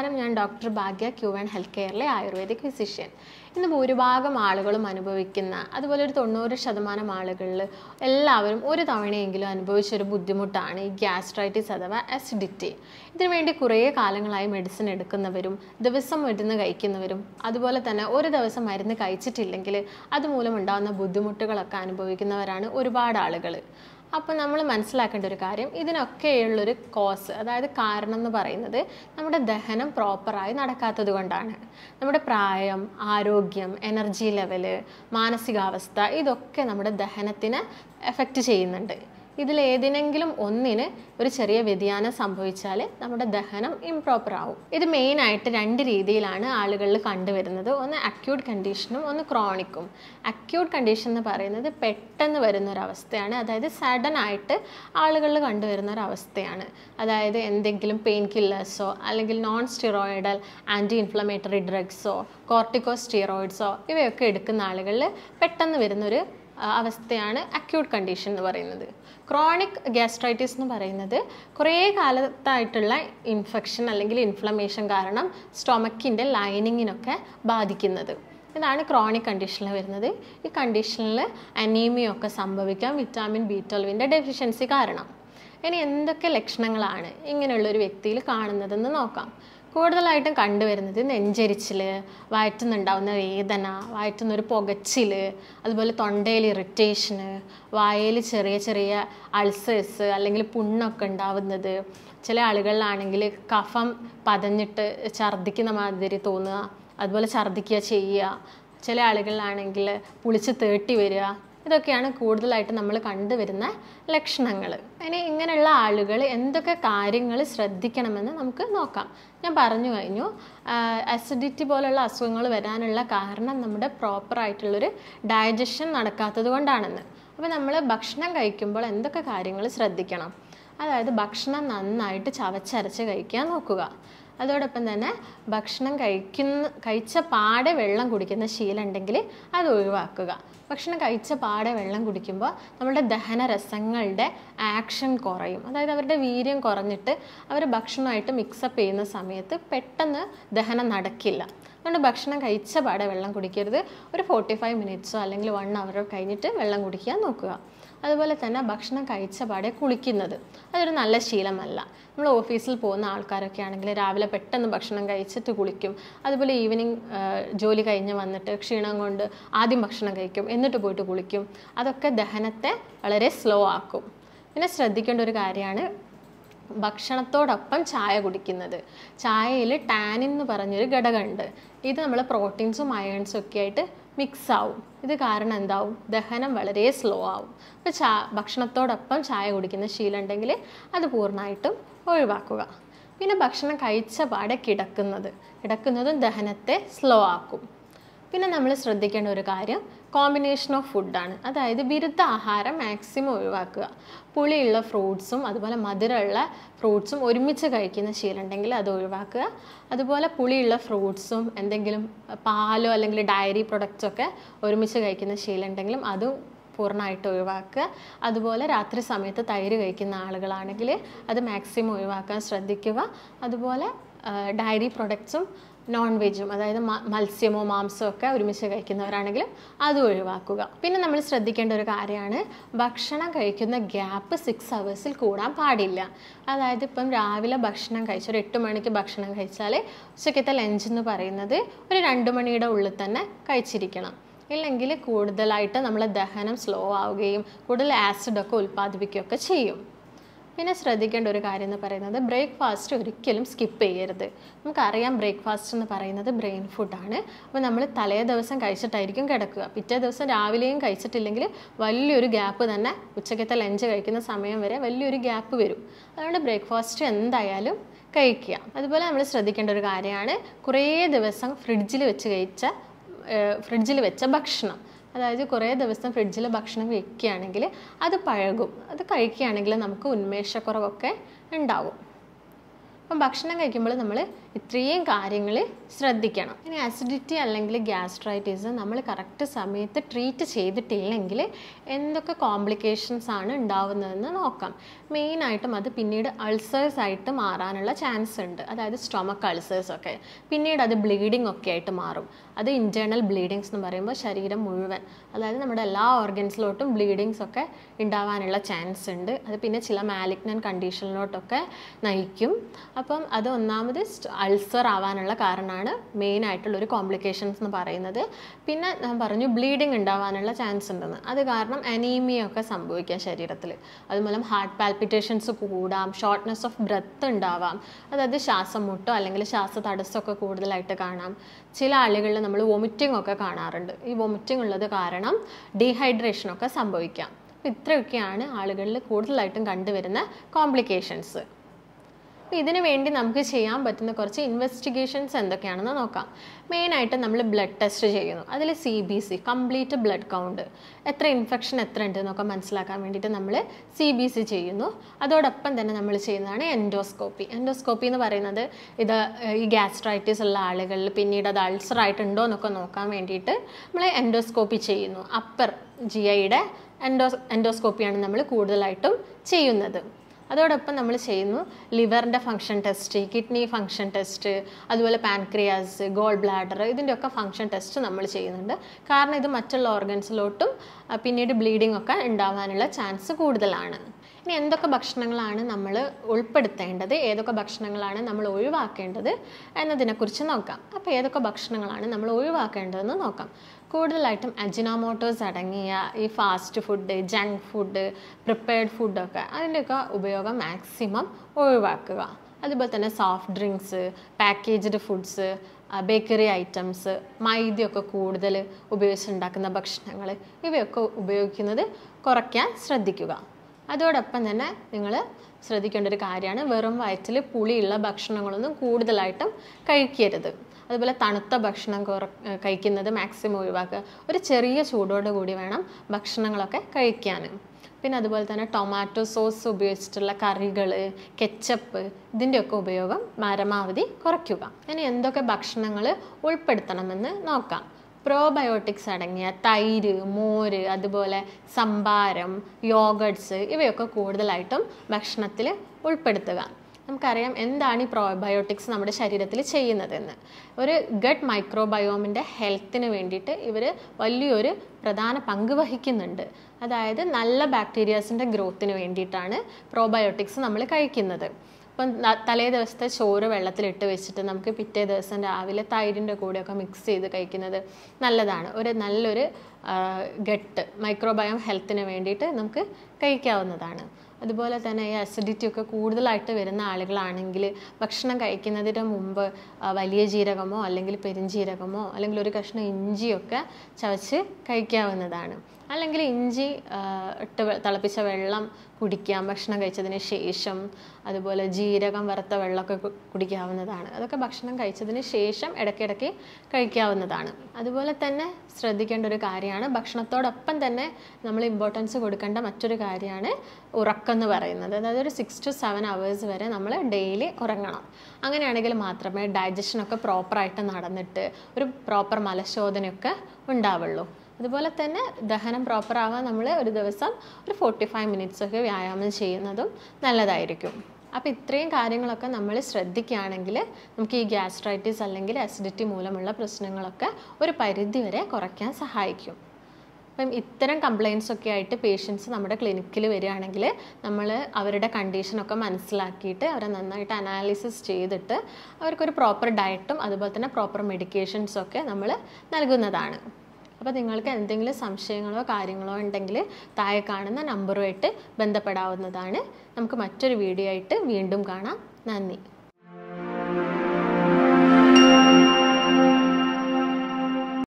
നമസ്കാരം. ഞാൻ doctor Bhagya Q and health കെയറിലെ ayurvedic physician. ഇന്ന് ഭൂരിഭാഗം ആളുകളും അനുഭവിക്കുന്ന അതുപോലെ ഒരു തൊണ്ണൂറ് ശതമാനം ആളുകളിൽ എല്ലാവരും ഒരു തവണയെങ്കിലും അനുഭവിച്ചൊരു ബുദ്ധിമുട്ടാണ് ഈ ഗ്യാസ്ട്രൈറ്റിസ് അഥവാ അസിഡിറ്റി ഇതിനുവേണ്ടി കുറേ കാലങ്ങളായി മെഡിസിൻ എടുക്കുന്നവരും ദിവസം മരുന്ന് കഴിക്കുന്നവരും അതുപോലെ തന്നെ ഒരു ദിവസം മരുന്ന് കഴിച്ചിട്ടില്ലെങ്കിൽ അതുമൂലം ഉണ്ടാകുന്ന ബുദ്ധിമുട്ടുകളൊക്കെ അനുഭവിക്കുന്നവരാണ് ഒരുപാട് ആളുകൾ അപ്പോൾ നമ്മൾ മനസ്സിലാക്കേണ്ട ഒരു കാര്യം ഇതിനൊക്കെയുള്ളൊരു കോസ് അതായത് കാരണം എന്ന് പറയുന്നത് നമ്മുടെ ദഹനം പ്രോപ്പറായി നടക്കാത്തത് കൊണ്ടാണ്. നമ്മുടെ പ്രായം ആരോഗ്യം എനർജി ലെവൽ മാനസികാവസ്ഥ ഇതൊക്കെ നമ്മുടെ ദഹനത്തിന് എഫക്റ്റ് ചെയ്യുന്നുണ്ട്. ഇതിലേതിനെങ്കിലും ഒന്നിന് ഒരു ചെറിയ വ്യതിയാനം സംഭവിച്ചാൽ നമ്മുടെ ദഹനം ഇംപ്രോപ്പർ ആവും. ഇത് മെയിൻ ആയിട്ട് രണ്ട് രീതിയിലാണ് ആളുകളിൽ കണ്ടുവരുന്നത്. ഒന്ന് അക്യൂട്ട് കണ്ടീഷനും ഒന്ന് ക്രോണിക്കും അക്യൂട്ട് കണ്ടീഷൻ എന്ന് പറയുന്നത് പെട്ടെന്ന് വരുന്ന ഒരു അവസ്ഥയാണ് അതായത് സഡൻ ആയിട്ട് ആളുകളിൽ കണ്ടുവരുന്ന ഒരു അവസ്ഥയാണ് അതായത് എന്തെങ്കിലും പെയിൻ കില്ലേഴ്സോ അല്ലെങ്കിൽ നോൺ സ്റ്റിറോയിഡൽ ആന്റി ഇൻഫ്ലമേറ്ററി ഡ്രഗ്സോ കോർട്ടിക്കോ സ്റ്റീറോയിഡ്സോ ഇവയൊക്കെ എടുക്കുന്ന ആളുകളിൽ പെട്ടെന്ന് വരുന്നൊരു അവസ്ഥയാണ് അക്യൂട്ട് കണ്ടീഷൻ എന്ന് പറയുന്നത്. ക്രോണിക് ഗ്യാസ്ട്രൈറ്റിസ് എന്ന് പറയുന്നത് കുറേ കാലത്തായിട്ടുള്ള ഇൻഫെക്ഷൻ അല്ലെങ്കിൽ ഇൻഫ്ലമേഷൻ കാരണം സ്റ്റൊമക്കിന്റെ ലൈനിങ്ങിനൊക്കെ ബാധിക്കുന്നത്. ഇതാണ് ക്രോണിക് കണ്ടീഷനിൽ വരുന്നത്. ഈ കണ്ടീഷനിൽ അനീമിയൊക്കെ സംഭവിക്കാം വിറ്റാമിൻ ബി ട്വൽവിന്റെ ഡെഫിഷ്യൻസി കാരണം. ഇനി എന്തൊക്കെ ലക്ഷണങ്ങളാണ് ഇങ്ങനെയുള്ളൊരു വ്യക്തിയിൽ കാണുന്നതെന്ന് നോക്കാം. കൂടുതലായിട്ടും കണ്ടുവരുന്നത് നെഞ്ചരിച്ചിൽ വയറ്റുന്നുണ്ടാവുന്ന വേദന വയറ്റുന്നൊരു പുകച്ചിൽ അതുപോലെ തൊണ്ടയിൽ ഇറിറ്റേഷന് വായയിൽ ചെറിയ ചെറിയ അൾസേഴ്സ് അല്ലെങ്കിൽ പുണ്ണൊക്കെ ഉണ്ടാവുന്നത്. ചില ആളുകളിലാണെങ്കിൽ കഫം പതഞ്ഞിട്ട് ഛർദ്ദിക്കുന്ന മാതിരി തോന്നുക അതുപോലെ ഛർദ്ദിക്കുക ചെയ്യുക. ചില ആളുകളിലാണെങ്കിൽ പുളിച്ച് തേട്ടി വരിക ഇതൊക്കെയാണ് കൂടുതലായിട്ട് നമ്മൾ കണ്ടുവരുന്ന ലക്ഷണങ്ങൾ. ഇനി ഇങ്ങനെയുള്ള ആളുകൾ എന്തൊക്കെ കാര്യങ്ങൾ ശ്രദ്ധിക്കണമെന്ന് നമുക്ക് നോക്കാം. ഞാൻ പറഞ്ഞു കഴിഞ്ഞു അസിഡിറ്റി പോലുള്ള അസുഖങ്ങൾ വരാനുള്ള കാരണം നമ്മുടെ പ്രോപ്പറായിട്ടുള്ളൊരു ഡൈജഷൻ നടക്കാത്തത് കൊണ്ടാണെന്ന്. അപ്പോൾ നമ്മൾ ഭക്ഷണം കഴിക്കുമ്പോൾ എന്തൊക്കെ കാര്യങ്ങൾ ശ്രദ്ധിക്കണം? അതായത് ഭക്ഷണം നന്നായിട്ട് ചവച്ചരച്ച് കഴിക്കാൻ നോക്കുക. അതോടൊപ്പം തന്നെ ഭക്ഷണം കഴിക്കുന്ന കഴിച്ച പാടെ വെള്ളം കുടിക്കുന്ന ശീലം ഉണ്ടെങ്കിൽ അത് ഒഴിവാക്കുക. ഭക്ഷണം കഴിച്ച പാടെ വെള്ളം കുടിക്കുമ്പോൾ നമ്മുടെ ദഹനരസങ്ങളുടെ ആക്ഷൻ കുറയും. അതായത് അവരുടെ വീര്യം കുറഞ്ഞിട്ട് അവർ ഭക്ഷണമായിട്ട് മിക്സപ്പ് ചെയ്യുന്ന സമയത്ത് പെട്ടെന്ന് ദഹനം നടക്കില്ല. അതുകൊണ്ട് ഭക്ഷണം കഴിച്ച പാടെ വെള്ളം കുടിക്കരുത്. ഒരു ഫോർട്ടി ഫൈവ് മിനിറ്റ്സോ അല്ലെങ്കിൽ വൺ അവറോ കഴിഞ്ഞിട്ട് വെള്ളം കുടിക്കാൻ നോക്കുക. അതുപോലെ തന്നെ ഭക്ഷണം കഴിച്ച പാടെ കുളിക്കുന്നത്. അതൊരു നല്ല ശീലമല്ല. നമ്മൾ ഓഫീസിൽ പോകുന്ന ആൾക്കാരൊക്കെ ആണെങ്കിൽ രാവിലെ പെട്ടെന്ന് ഭക്ഷണം കഴിച്ചിട്ട് കുളിക്കും. അതുപോലെ ഈവനിങ് ജോലി കഴിഞ്ഞ് വന്നിട്ട് ക്ഷീണം കൊണ്ട് ആദ്യം ഭക്ഷണം കഴിക്കും. എന്നിട്ട് പോയിട്ട് കുളിക്കും. അതൊക്കെ ദഹനത്തെ വളരെ സ്ലോ ആക്കും. പിന്നെ ശ്രദ്ധിക്കേണ്ട ഒരു കാര്യമാണ് ഭക്ഷണത്തോടൊപ്പം ചായ കുടിക്കുന്നത്. ചായയിൽ ടാനിൻ എന്ന് പറഞ്ഞൊരു ഘടകമുണ്ട്. ഇത് നമ്മൾ പ്രോട്ടീൻസും അയേൺസും ഒക്കെ ആയിട്ട് മിക്സ് ആവും ഇത് കാരണം എന്താവും? ദഹനം വളരെ സ്ലോ ആവും. അപ്പോൾ ചാ ഭക്ഷണത്തോടൊപ്പം ചായ കുടിക്കുന്ന ശീലം ഉണ്ടെങ്കിൽ അത് പൂർണമായിട്ടും ഒഴിവാക്കുക. പിന്നെ ഭക്ഷണം കഴിച്ച പാടെ കിടക്കുന്നത്. കിടക്കുന്നതും ദഹനത്തെ സ്ലോ ആക്കും. പിന്നെ നമ്മൾ ശ്രദ്ധിക്കേണ്ട ഒരു കാര്യം കോമ്പിനേഷൻ ഓഫ് ഫുഡാണ് അതായത് ബിരുദ ആഹാരം മാക്സിമം ഒഴിവാക്കുക. പുളിയുള്ള ഫ്രൂട്ട്സും അതുപോലെ മധുരമുള്ള ഫ്രൂട്ട്സും ഒരുമിച്ച് കഴിക്കുന്ന ശീലം ഉണ്ടെങ്കിൽ അത് ഒഴിവാക്കുക. അതുപോലെ പുളിയുള്ള ഫ്രൂട്ട്സും എന്തെങ്കിലും പാലോ അല്ലെങ്കിൽ ഡയറി പ്രൊഡക്റ്റ്സൊക്കെ ഒരുമിച്ച് കഴിക്കുന്ന ശീലം ഉണ്ടെങ്കിലും അതും പൂർണമായിട്ട് ഒഴിവാക്കുക. അതുപോലെ രാത്രി സമയത്ത് തൈര് കഴിക്കുന്ന ആളുകളാണെങ്കിൽ അത് മാക്സിമം ഒഴിവാക്കാൻ ശ്രദ്ധിക്കുക. അതുപോലെ ഡയറി പ്രൊഡക്ട്സും നോൺ വെജും അതായത് മത്സ്യമോ മാംസമോ ഒക്കെ ഒരുമിച്ച് കഴിക്കുന്നവരാണെങ്കിൽ അത് ഒഴിവാക്കുക. പിന്നെ നമ്മൾ ശ്രദ്ധിക്കേണ്ട ഒരു കാര്യമാണ് ഭക്ഷണം കഴിക്കുന്ന ഗ്യാപ്പ് സിക്സ് അവേഴ്സിൽ കൂടാൻ പാടില്ല. അതായത് ഇപ്പം രാവിലെ ഭക്ഷണം കഴിച്ച് ഒരു എട്ട് മണിക്ക് ഭക്ഷണം കഴിച്ചാൽ ഉച്ചക്കത്തെ ലഞ്ച് എന്ന് പറയുന്നത് ഒരു രണ്ട് മണിയുടെ ഉള്ളിൽ തന്നെ കഴിച്ചിരിക്കണം. ഇല്ലെങ്കിൽ കൂടുതലായിട്ട് നമ്മളെ ദഹനം സ്ലോ ആവുകയും കൂടുതൽ ആസിഡൊക്കെ ഉൽപ്പാദിപ്പിക്കുകയൊക്കെ ചെയ്യും. പിന്നെ ശ്രദ്ധിക്കേണ്ട ഒരു കാര്യം എന്ന് പറയുന്നത് ബ്രേക്ക്ഫാസ്റ്റ് ഒരിക്കലും സ്കിപ്പ് ചെയ്യരുത്. നമുക്കറിയാം ബ്രേക്ക്ഫാസ്റ്റ് എന്ന് പറയുന്നത് ബ്രെയിൻ ഫുഡാണ്. അപ്പോൾ നമ്മൾ തലേ ദിവസം കഴിച്ചിട്ടായിരിക്കും കിടക്കുക. പിറ്റേ ദിവസം രാവിലെയും കഴിച്ചിട്ടില്ലെങ്കിൽ വലിയൊരു ഗ്യാപ്പ് തന്നെ ഉച്ചക്കത്തെ ലഞ്ച് കഴിക്കുന്ന സമയം വരെ വലിയൊരു ഗ്യാപ്പ് വരും. അതുകൊണ്ട് ബ്രേക്ക്ഫാസ്റ്റ് എന്തായാലും കഴിക്കുക. അതുപോലെ നമ്മൾ ശ്രദ്ധിക്കേണ്ട ഒരു കാര്യമാണ് കുറേ ദിവസം ഫ്രിഡ്ജിൽ വെച്ച് കഴിച്ച ഫ്രിഡ്ജിൽ വെച്ച ഭക്ഷണം. അതായത് കുറേ ദിവസം ഫ്രിഡ്ജിൽ ഭക്ഷണം വെക്കുകയാണെങ്കിൽ അത് പഴകും. അത് കഴിക്കുകയാണെങ്കിൽ നമുക്ക് ഉന്മേഷക്കുറവൊക്കെ ഉണ്ടാവും. അപ്പം ഭക്ഷണം കഴിക്കുമ്പോൾ നമ്മൾ ഇത്രയും കാര്യങ്ങൾ ശ്രദ്ധിക്കണം. ഇനി അസിഡിറ്റി അല്ലെങ്കിൽ ഗ്യാസ്ട്രൈറ്റിസ് നമ്മൾ കറക്റ്റ് സമയത്ത് ട്രീറ്റ് ചെയ്തിട്ടില്ലെങ്കിൽ എന്തൊക്കെ കോംപ്ലിക്കേഷൻസ് ആണ് ഉണ്ടാവുന്നതെന്ന് നോക്കാം. മെയിനായിട്ടും അത് പിന്നീട് അൾസേഴ്സ് ആയിട്ട് മാറാനുള്ള ചാൻസ് ഉണ്ട്. അതായത് സ്റ്റൊമക്ക് അൾസേഴ്സ് ഒക്കെ. പിന്നീട് അത് ബ്ലീഡിംഗ് ഒക്കെ ആയിട്ട് മാറും. അത് ഇന്റേർണൽ ബ്ലീഡിങ്സ് എന്ന് പറയുമ്പോൾ ശരീരം മുഴുവൻ അതായത് നമ്മുടെ എല്ലാ ഓർഗൻസിലോട്ടും ബ്ലീഡിങ്സ് ഒക്കെ ഉണ്ടാവാനുള്ള ചാൻസ് ഉണ്ട്. അത് പിന്നെ ചില മാലിഗ്നൻ കണ്ടീഷനിലോട്ടൊക്കെ നയിക്കും. അപ്പം അത് ഒന്നാമത് അൾസർ ആവാനുള്ള കാരണമാണ് മെയിൻ ആയിട്ടുള്ള ഒരു കോംപ്ലിക്കേഷൻസ് എന്ന് പറയുന്നത്. പിന്നെ ഞാൻ പറഞ്ഞു ബ്ലീഡിങ് ഉണ്ടാവാനുള്ള ചാൻസ് ഉണ്ടെന്ന്. അത് കാരണം അനീമിയ ഒക്കെ സംഭവിക്കാം ശരീരത്തിൽ അതുമൂലം ഹാർട്ട് പാൽപിറ്റേഷൻസ് കൂടാം ഷോർട്ട്നെസ് ഓഫ് ബ്രത്ത് ഉണ്ടാവാം. അതായത് ശ്വാസം മുട്ടോ അല്ലെങ്കിൽ ശ്വാസ തടസ്സമൊക്കെ കൂടുതലായിട്ട് കാണാം. ചില ആളുകളിൽ നമ്മൾ വൊമിറ്റിംഗ് ഒക്കെ കാണാറുണ്ട്. ഈ വൊമിറ്റിംഗ് ഉള്ളത് കാരണം ഡീഹൈഡ്രേഷനൊക്കെ സംഭവിക്കാം. ഇത്രയൊക്കെയാണ് ആളുകളിൽ കൂടുതലായിട്ടും കണ്ടുവരുന്ന കോംപ്ലിക്കേഷൻസ് അപ്പോൾ ഇതിന് വേണ്ടി നമുക്ക് ചെയ്യാൻ പറ്റുന്ന കുറച്ച് ഇൻവെസ്റ്റിഗേഷൻസ് എന്തൊക്കെയാണെന്ന് നോക്കാം. മെയിനായിട്ട് നമ്മൾ ബ്ലഡ് ടെസ്റ്റ് ചെയ്യുന്നു. അതിൽ C B C complete blood count എത്ര ഇൻഫെക്ഷൻ എത്ര ഉണ്ട് എന്നൊക്കെ മനസ്സിലാക്കാൻ വേണ്ടിയിട്ട് നമ്മൾ സി ബി സി ചെയ്യുന്നു. അതോടൊപ്പം തന്നെ നമ്മൾ ചെയ്യുന്നതാണ് എൻഡോസ്കോപ്പി എൻഡോസ്കോപ്പി എന്ന് പറയുന്നത് ഇത് ഈ ഗ്യാസ്ട്രൈറ്റിസ് ഉള്ള ആളുകളിൽ പിന്നീട് അത് അൾസർ ആയിട്ടുണ്ടോ എന്നൊക്കെ നോക്കാൻ വേണ്ടിയിട്ട് നമ്മൾ എൻഡോസ്കോപ്പി ചെയ്യുന്നു. അപ്പർ ജി ഐയുടെ എൻഡോസ് എൻഡോസ്കോപ്പിയാണ് നമ്മൾ കൂടുതലായിട്ടും ചെയ്യുന്നത്. അതോടൊപ്പം നമ്മൾ ചെയ്യുന്നു ലിവറിന്റെ function test kidney function test അതുപോലെ പാൻക്രിയാസ് ഗോൾ ബ്ലാഡർ ഇതിന്റെയൊക്കെ ഫങ്ഷൻ ടെസ്റ്റ് നമ്മൾ ചെയ്യുന്നുണ്ട്. കാരണം ഇത് മറ്റുള്ള ഓർഗൻസിലോട്ടും പിന്നീട് ബ്ലീഡിംഗ് ഒക്കെ ഉണ്ടാവാനുള്ള ചാൻസ് കൂടുതലാണ്. ഇനി എന്തൊക്കെ ഭക്ഷണങ്ങളാണ് നമ്മൾ ഉൾപ്പെടുത്തേണ്ടത്? ഏതൊക്കെ ഭക്ഷണങ്ങളാണ് നമ്മൾ ഒഴിവാക്കേണ്ടത് എന്നതിനെക്കുറിച്ച് നോക്കാം. അപ്പോൾ ഏതൊക്കെ ഭക്ഷണങ്ങളാണ് നമ്മൾ ഒഴിവാക്കേണ്ടതെന്ന് നോക്കാം. കൂടുതലായിട്ടും അജിനോമോട്ടോസ് അടങ്ങിയ ഈ fast food junk food prepared ഫുഡൊക്കെ അതിന്റെയൊക്കെ ഉപയോഗം മാക്സിമം ഒഴിവാക്കുക. അതുപോലെ തന്നെ soft drinks packaged foods bakery items മൈദയൊക്കെ കൂടുതൽ ഉപയോഗിച്ചുണ്ടാക്കുന്ന ഭക്ഷണങ്ങൾ ഇവയൊക്കെ ഉപയോഗിക്കുന്നത് കുറയ്ക്കാൻ ശ്രദ്ധിക്കുക. അതോടൊപ്പം തന്നെ നിങ്ങൾ ശ്രദ്ധിക്കേണ്ട ഒരു കാര്യമാണ് വെറും വയറ്റിൽ പുളിയുള്ള ഭക്ഷണങ്ങളൊന്നും കൂടുതലായിട്ടും കഴിക്കരുത്. അതുപോലെ തണുത്ത ഭക്ഷണം കുറ കഴിക്കുന്നത് മാക്സിമം ഒഴിവാക്കുക. ഒരു ചെറിയ ചൂടോടു കൂടി വേണം ഭക്ഷണങ്ങളൊക്കെ കഴിക്കാൻ പിന്നെ അതുപോലെ തന്നെ ടൊമാറ്റോ സോസ് ഉപയോഗിച്ചിട്ടുള്ള കറികൾ കെച്ചപ്പ് ഇതിന്റെയൊക്കെ ഉപയോഗം പരമാവധി കുറയ്ക്കുക. ഇനി എന്തൊക്കെ ഭക്ഷണങ്ങൾ ഉൾപ്പെടുത്തണമെന്ന് നോക്കാം. പ്രോബയോട്ടിക്സ് അടങ്ങിയ തൈര് മോര് അതുപോലെ സംഭാരം യോഗട്സ് ഇവയൊക്കെ കൂടുതലായിട്ടും ഭക്ഷണത്തിൽ ഉൾപ്പെടുത്തുക. നമുക്കറിയാം എന്താണ് ഈ പ്രോബയോട്ടിക്സ് നമ്മുടെ ശരീരത്തിൽ ചെയ്യുന്നതെന്ന്. ഒരു ഗട്ട് മൈക്രോബയോമിന്റെ ഹെൽത്തിന് വേണ്ടിയിട്ട് ഇവർ വലിയൊരു പ്രധാന പങ്ക് വഹിക്കുന്നുണ്ട്. അതായത് നല്ല ബാക്ടീരിയാസിന്റെ ഗ്രോത്തിന് വേണ്ടിയിട്ടാണ് പ്രോബയോട്ടിക്സ് നമ്മൾ കഴിക്കുന്നത്. ഇപ്പം തലേ ദിവസത്തെ ചോറ് വെള്ളത്തിലിട്ട് വെച്ചിട്ട് നമുക്ക് പിറ്റേ ദിവസം രാവിലെ തൈരിന്റെ കൂടെയൊക്കെ മിക്സ് ചെയ്ത് കഴിക്കുന്നത് നല്ലതാണ്. ഒരു നല്ലൊരു ഗട്ട് മൈക്രോബയോം ഹെൽത്തിന് വേണ്ടിയിട്ട് നമുക്ക് കഴിക്കാവുന്നതാണ്. അതുപോലെ തന്നെ ഈ അസിഡിറ്റി ഒക്കെ കൂടുതലായിട്ട് വരുന്ന ആളുകളാണെങ്കിൽ ഭക്ഷണം കഴിക്കുന്നതിന് മുമ്പ് വലിയ ജീരകമോ അല്ലെങ്കിൽ പെരിഞ്ജീരകമോ അല്ലെങ്കിൽ ഒരു കഷ്ണം ഇഞ്ചിയൊക്കെ ചവച്ച് കഴിക്കാവുന്നതാണ്. അല്ലെങ്കിൽ ഇഞ്ചി ഇട്ട് തിളപ്പിച്ച വെള്ളം കുടിക്കാം ഭക്ഷണം കഴിച്ചതിന് ശേഷം അതുപോലെ ജീരകം വറുത്ത വെള്ളമൊക്കെ കുടിക്കാവുന്നതാണ്. അതൊക്കെ ഭക്ഷണം കഴിച്ചതിന് ശേഷം ഇടയ്ക്കിടയ്ക്ക് കഴിക്കാവുന്നതാണ്. അതുപോലെ തന്നെ ശ്രദ്ധിക്കേണ്ട ഒരു കാര്യമാണ് ഭക്ഷണത്തോടൊപ്പം തന്നെ നമ്മൾ ഇമ്പോർട്ടൻസ് കൊടുക്കേണ്ട മറ്റൊരു കാര്യമാണ് ഉറക്കം എന്ന് പറയുന്നത്. അതായത് ഒരു സിക്സ് ടു സെവൻ അവേഴ്സ് വരെ നമ്മൾ ഡെയിലി ഉറങ്ങണം. അങ്ങനെയാണെങ്കിൽ മാത്രമേ ഡൈജഷനൊക്കെ പ്രോപ്പറായിട്ട് നടന്നിട്ട് ഒരു പ്രോപ്പർ മലശോധനയൊക്കെ ഉണ്ടാവുള്ളൂ. അതുപോലെ തന്നെ ദഹനം പ്രോപ്പറാവാൻ നമ്മൾ ഒരു ദിവസം ഒരു ഫോർട്ടി ഫൈവ് മിനിറ്റ്സ് ഒക്കെ വ്യായാമം ചെയ്യുന്നതും നല്ലതായിരിക്കും. അപ്പോൾ ഇത്രയും കാര്യങ്ങളൊക്കെ നമ്മൾ ശ്രദ്ധിക്കുകയാണെങ്കിൽ നമുക്ക് ഈ ഗ്യാസ്ട്രൈറ്റിസ് അല്ലെങ്കിൽ അസിഡിറ്റി മൂലമുള്ള പ്രശ്നങ്ങളൊക്കെ ഒരു പരിധി വരെ കുറയ്ക്കാൻ സഹായിക്കും. അപ്പം ഇത്തരം കംപ്ലയിൻസ് ഒക്കെ ആയിട്ട് പേഷ്യൻസ് നമ്മുടെ ക്ലിനിക്കിൽ വരികയാണെങ്കിൽ നമ്മൾ അവരുടെ കണ്ടീഷനൊക്കെ മനസ്സിലാക്കിയിട്ട് അവരെ നന്നായിട്ട് അനാലിസിസ് ചെയ്തിട്ട് അവർക്കൊരു പ്രോപ്പർ ഡയറ്റും അതുപോലെ തന്നെ പ്രോപ്പർ മെഡിക്കേഷൻസും ഒക്കെ നമ്മൾ നൽകുന്നതാണ്. അപ്പോൾ നിങ്ങൾക്ക് എന്തെങ്കിലും സംശയങ്ങളോ കാര്യങ്ങളോ ഉണ്ടെങ്കിൽ താഴെ കാണുന്ന നമ്പറുമായിട്ട് ബന്ധപ്പെടാവുന്നതാണ്. നമുക്ക് മറ്റൊരു വീഡിയോ ആയിട്ട് വീണ്ടും കാണാം. നന്ദി.